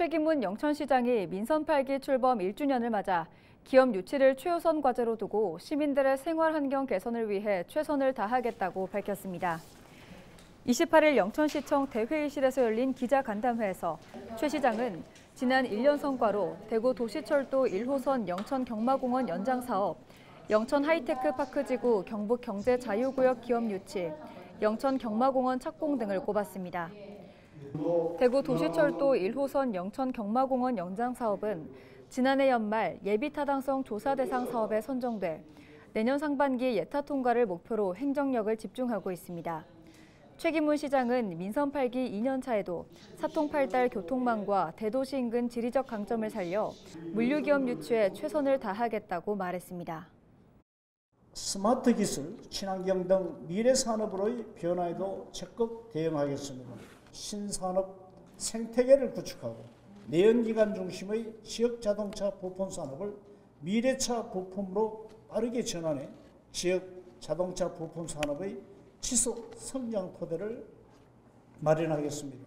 최기문 영천시장이 민선 8기 출범 1주년을 맞아 기업 유치를 최우선 과제로 두고 시민들의 생활 환경 개선을 위해 최선을 다하겠다고 밝혔습니다. 28일 영천시청 대회의실에서 열린 기자간담회에서 최 시장은 지난 1년 성과로 대구 도시철도 1호선 영천 경마공원 연장 사업, 영천 하이테크 파크 지구 경북 경제 자유구역 기업 유치, 영천 경마공원 착공 등을 꼽았습니다. 대구 도시철도 1호선 영천 경마공원 연장 사업은 지난해 연말 예비 타당성 조사 대상 사업에 선정돼 내년 상반기 예타 통과를 목표로 행정력을 집중하고 있습니다. 최기문 시장은 민선 8기 2년 차에도 사통팔달 교통망과 대도시 인근 지리적 강점을 살려 물류기업 유치에 최선을 다하겠다고 말했습니다. 스마트 기술, 친환경 등 미래 산업으로의 변화에도 적극 대응하겠습니다. 신산업 생태계를 구축하고 내연기관 중심의 지역 자동차 부품 산업을 미래차 부품으로 빠르게 전환해 지역 자동차 부품 산업의 지속 성장 토대를 마련하겠습니다.